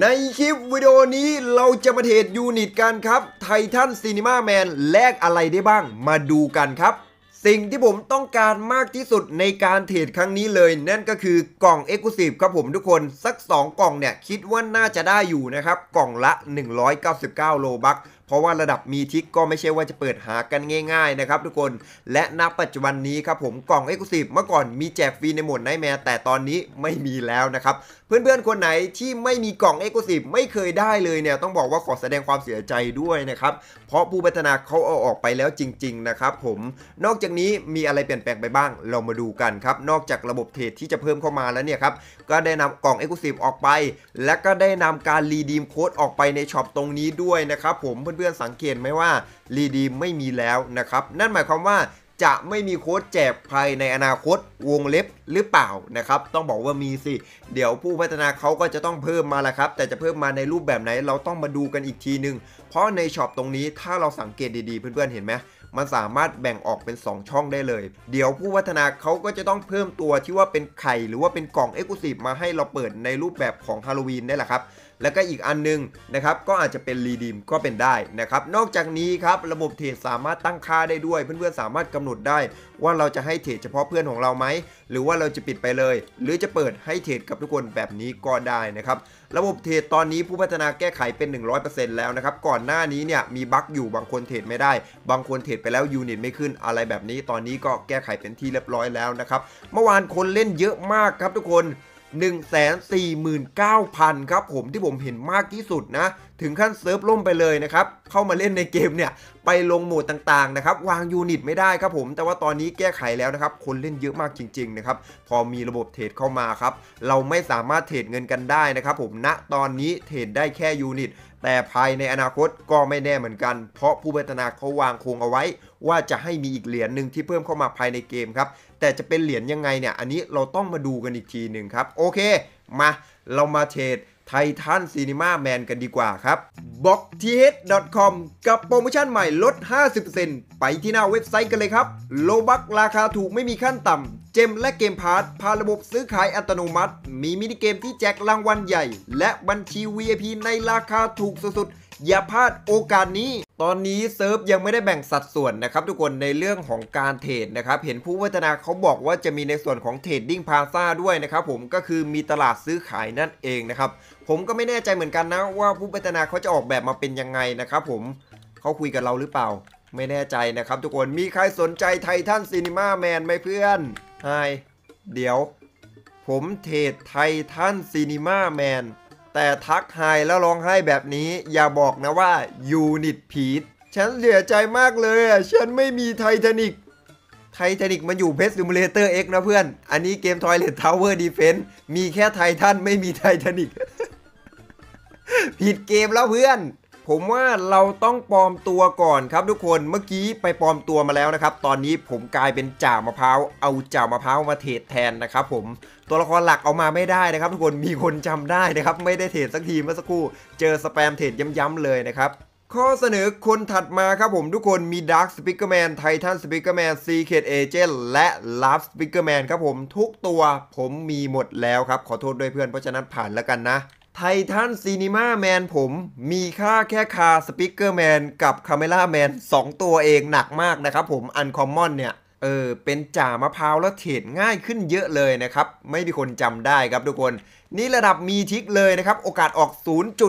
ในคลิปวิดีโอนี้เราจะมา trade unit กันครับ Titan Cinemaman แลกอะไรได้บ้างมาดูกันครับ สิ่งที่ผมต้องการมากที่สุดในการ trade ครั้งนี้เลย นั่นก็คือกล่อง e x c l u s i v e ครับผมทุกคนสัก 2 กล่องเนี่ย คิดว่าน่าจะได้อยู่นะครับ กล่องละ 199 Robux เพราะว่าระดับ Mythic ก็ไม่ใช่ว่าจะเปิดหากันง่ายๆนะครับทุกคนและณปัจจุบันนี้ครับผมกล่อง e x c l u s i v e เมื่อก่อนมีแจกฟรีในโหมด Nightmare แต่ตอนนี้ไม่มีแล้วนะครับ เพื่อนๆคนไหนที่ไม่มีกล่อง e x c l u s i v e ไม่เคยได้เลยเนี่ยต้องบอกว่าขอแสดงความเสียใจด้วยนะครับ เพราะผู้พัฒนาเขาเอาออกไปแล้วจริง ๆ นะครับผมนอกจากนี้มีอะไรเปลี่ยนแปลงไปบ้างเรามาดูกันครับ นอกจากระบบ trade ที่จะเพิ่มเข้ามาแล้วเนี่ยครับก็ได้นำกล่อง e x c l u s i v e ออกไป และก็ได้นำการ redeem code ออกไปใน shop ตรงนี้ด้วยนะครับผมเพื่อนๆสังเกตไหมว่า redeem ไม่มีแล้วนะครับ นั่นหมายความว่าจะไม่มีโค้ดแจกภายในอนาคตวงเล็บหรือเปล่านะครับ ต้องบอกว่ามีสิ เดี๋ยวผู้พัฒนาเขาก็จะต้องเพิ่มมาละครับ แต่จะเพิ่มมาในรูปแบบไหนเราต้องมาดูกันอีกทีนึง เพราะใน shop ตรงนี้ถ้าเราสังเกตดีๆ เพื่อนๆเห็นไหมมันสามารถแบ่งออกเป็น 2 ช่องได้เลย เดี๋ยวผู้พัฒนาเขาก็จะต้องเพิ่มตัวที่ว่าเป็นไข่ หรือว่าเป็นกล่อง exclusive มาให้เราเปิดในรูปแบบของฮาโลวีนได้แหละครับ แล้วก็อีกอันนึงนะครับก็อาจจะเป็น redeem ก็เป็นได้นะครับนอกจากนี้ครับระบบ trade สามารถตั้งค่าได้ด้วย เพื่อนๆสามารถกำหนดได้ ว่าเราจะให้ trade เฉพาะเพื่อนของเราไหมหรือว่าเราจะปิดไปเลย หรือจะเปิดให้ trade กับทุกคนแบบนี้ก็ได้นะครับระบบ trade ตอนนี้ผู้พัฒนาแก้ไขเป็น 100%แล้วนะครับก่อนหน้านี้เนี่ยมี bug อยู่บางคน trade ไม่ได้ บางคน trade ไปแล้ว unit ไม่ขึ้นอะไรแบบนี้ ตอนนี้ก็แก้ไขเป็นที่เรียบร้อยแล้วนะครับเมื่อวานคนเล่นเยอะมากครับทุกคน 149,000 ครับผมที่ผมเห็นมากที่สุดนะถึงขั้นเซิร์ฟล่มไปเลยนะครับ เข้ามาเล่นในเกมเนี่ย ไปลงโหมดต่างๆนะครับ วางยูนิตไม่ได้ครับผม แต่ว่าตอนนี้แก้ไขแล้วนะครับ คนเล่นเยอะมากจริงๆนะครับ พอมีระบบเทรดเข้ามาครับ เราไม่สามารถเทรดเงินกันได้นะครับผมณนะตอนนี้เทรดได้แค่ยูนิตแต่ภายในอนาคตก็ไม่แน่เหมือนกัน เพราะผู้พัฒนาเขาวางโครงเอาไว้ ว่าจะให้มีอีกเหรียญหนึ่งที่เพิ่มเข้ามาภายในเกมครับ แต่จะเป็นเหรียญยังไงเนี่ย อันนี้เราต้องมาดูกันอีกทีหนึ่งครับ โอเค มา เรามาเทรด ไททัน Cinemaman กันดีกว่าครับ b o x t h c o m กับโปรโมชั่นใหม่ลด 50%ไปที่หน้าเว็บไซต์กันเลยครับ Robux ราคาถูกไม่มีขั้นต่ำ gem และ game pass พาระบบซื้อขายอัตโนมัติ มีมินิเกมที่แจกรางวัลใหญ่ และบัญชี VIP ในราคาถูกสุดๆอย่าพลาดโอกาสนี้ ตอนนี้เซิร์ฟยังไม่ได้แบ่งสัดส่วนนะครับทุกคนในเรื่องของการ trade นะครับเห็นผู้พัฒนาเขาบอกว่าจะมีในส่วนของ Trading Plaza ด้วยนะครับผมก็คือมีตลาดซื้อขายนั่นเองนะครับผมก็ไม่แน่ใจเหมือนกันนะว่าผู้พัฒนาเขาจะออกแบบมาเป็นยังไงนะครับผมเขาคุยกับเราหรือเปล่า ไม่แน่ใจนะครับทุกคนมีใครสนใจ Titan Cinemaman ไหมเพื่อน hi เดี๋ยว ผม trade Titan Cinemaman แต่ทัก hi แล้วร้องไห้แบบนี้อย่าบอกนะว่า unit พีทฉันเสียใจมากเลยอะฉันไม่มี Titanic Titanic มันอยู่ Pet Simulator X นะเพื่อน อันนี้เกมทอยเลตทาวเวอร์ดีเฟน c ์มีแค่ไททันไม่มีไททานิกผิดเกมแล้วเพื่อน ผมว่าเราต้องปลอมตัวก่อนครับทุกคนเมื่อกี้ไปปลอมตัวมาแล้วนะครับ ตอนนี้ผมกลายเป็นจ่ามะพร้าวเอาจ่ามะพร้าวมา trade แทนนะครับผมตัวละครหลักเอามาไม่ได้นะครับ ทุกคนมีคนจำได้นะครับ ไม่ได้ trade สักทีเมื่อสักครู่ เจอ spam trade ย้ำๆเลยนะครับข้อเสนอคนถัดมาครับผมทุกคนมี Dark Speakerman Titan Speakerman Secret Agent และ Love Speakerman ครับผมทุกตัวผมมีหมดแล้วครับ ขอโทษด้วยเพื่อนเพราะฉะนั้นผ่านแล้วกันนะ ไททันซีนีมาแมนผมมีค่าแค่คาสปิเกอร์แมนกับคาเมล่าแมน2ตัวเองหนักมากนะครับผมอันคอมมอนเนี่ย เออ เป็นจ่ามะพร้าวแล้วเทรดง่ายขึ้นเยอะเลยนะครับ ไม่มีคนจำได้ครับทุกคน นี่ระดับมีทิกเลยนะครับ โอกาสออก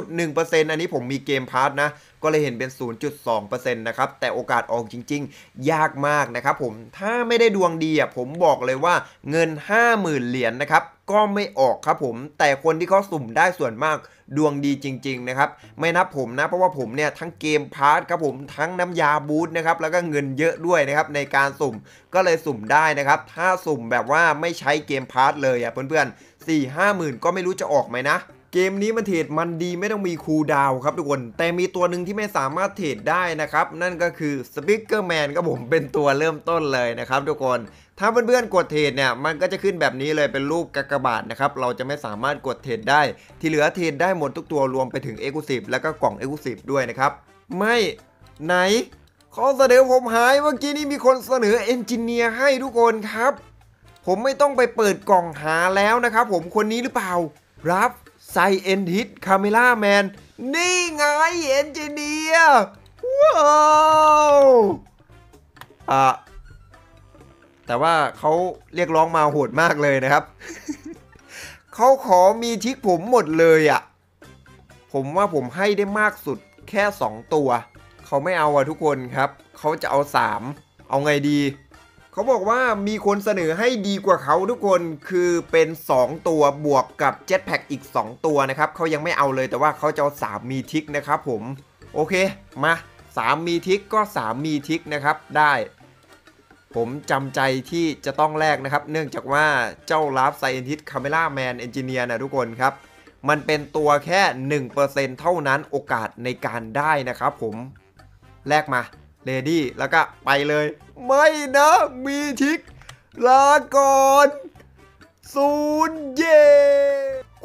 0.1%อันนี้ผมมีเกมพาร์ทนะก็เลยเห็นเป็น 0.2%นะครับแต่โอกาสออกจริง ๆ ยากมากนะครับผมถ้าไม่ได้ดวงดีอะผมบอกเลยว่าเงิน 50,000 เหรียญนนะครับก็ไม่ออกครับผมแต่คนที่เขาสุ่มได้ส่วนมากดวงดีจริง ๆ นะครับ ไม่นับผมนะ เพราะว่าผมเนี่ย ทั้ง game pass ครับผมทั้งน้ำยา boost นะครับ แล้วก็เงินเยอะด้วยนะครับ ในการสุ่มก็เลยสุ่มได้นะครับ ถ้าสุ่มแบบว่าไม่ใช้ game pass เลยอะเพื่อนๆ4 5 0 0 0 0ก็ไม่รู้จะออกไหมนะ เกมนี้มัน trade มันดีไม่ต้องมี cooldown ครับทุกคน แต่มีตัวหนึ่งที่ไม่สามารถ trade ได้นะครับ นั่นก็คือ Speakerman ครับผมเป็นตัวเริ่มต้นเลยนะครับทุกคนถ้าเพื่อนๆกด trade เนี่ยมันก็จะขึ้นแบบนี้เลยเป็นรูปกากบาทนะครับเราจะไม่สามารถกด trade ได้ ที่เหลือ trade ได้หมดทุกตัวรวมไปถึง e x c l u s i v e แล้วก็กล่อง e x c l u s i v e ด้วยนะครับไม่ไหนข้อเสนอผมหายเมื่อกี้นี้มีคนเสนอ Engineer ให้ทุกคนครับ ผมไม่ต้องไปเปิดกล่องหาแล้วนะครับผมคนนี้หรือเปล่ารับ Scientist Cameraman นี่ไง Engineerว้าวอะแต่ว่าเขาเรียกร้องมาโหดมากเลยนะครับ เขาขอมีทิกผมหมดเลยอะ่ะ ผมว่าผมให้ได้มากสุดแค่ 2 ตัว เขาไม่เอาอะทุกคนครับ เขาจะเอา 3 เอาไงดี เขาบอกว่ามีคนเสนอให้ดีกว่าเขาทุกคนคือเป็น 2 ตัวบวกกับเจ็ตแพ็กอีก 2 ตัวนะครับเขายังไม่เอาเลยแต่ว่าเขาจะเอา3มีทิกนะครับผม โอเคมา3 Mythic ก็3 Mythic นะครับได้ ผมจำใจที่จะต้องแลกนะครับ เนื่องจากว่าเจ้า Large Scientist Cameraman Engineer นะทุกคนครับ มันเป็นตัวแค่ 1%เท่านั้นโอกาสในการได้นะครับผมแลกมา ready แล้วก็ไปเลย ไม่นะ Mythic ลาก่อนศูนย์เย่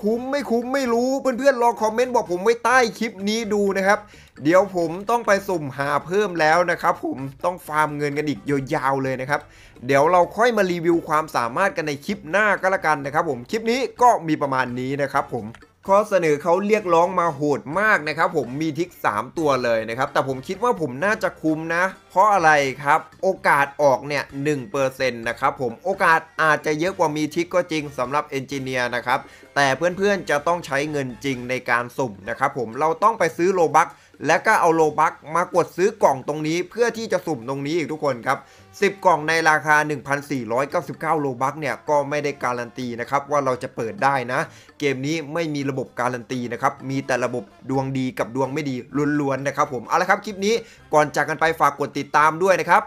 คุ้มไม่คุ้มไม่รู้เพื่อนๆลองคอมเมนต์บอกผมไว้ใต้คลิปนี้ดูนะครับ เดี๋ยวผมต้องไปสุ่มหาเพิ่มแล้วนะครับผมต้องฟาร์มเงินกันอีกยาวๆเลยนะครับ เดี๋ยวเราค่อยมารีวิวความสามารถกันในคลิปหน้าก็แล้วกันนะครับผมคลิปนี้ก็มีประมาณนี้นะครับผม ข้อเสนอเขาเรียกร้องมาโหดมากนะครับ ผมมีทิก 3 ตัวเลยนะครับ แต่ผมคิดว่าผมน่าจะคุ้มนะ เพราะอะไรครับ โอกาสออกเนี่ย1%นะครับผมโอกาสอาจจะเยอะกว่ามีทิกก็จริงสำหรับเอนจิเนียร์นะครับ แต่เพื่อนๆจะต้องใช้เงินจริงในการสุ่มนะครับผมเราต้องไปซื้อ Robux แล้วก็เอา Robux มากดซื้อกล่องตรงนี้ เพื่อที่จะสุ่มตรงนี้อีกทุกคนครับ10 กล่องในราคา 1,499 Robux เนี่ยก็ไม่ได้การันตีนะครับว่าเราจะเปิดได้นะ เกมนี้ไม่มีระบบการันตีนะครับมีแต่ระบบดวงดีกับดวงไม่ดีล้วนๆนะครับผมเอาละครับคลิปนี้ก่อนจากกันไปฝากกดติดตามด้วยนะครับ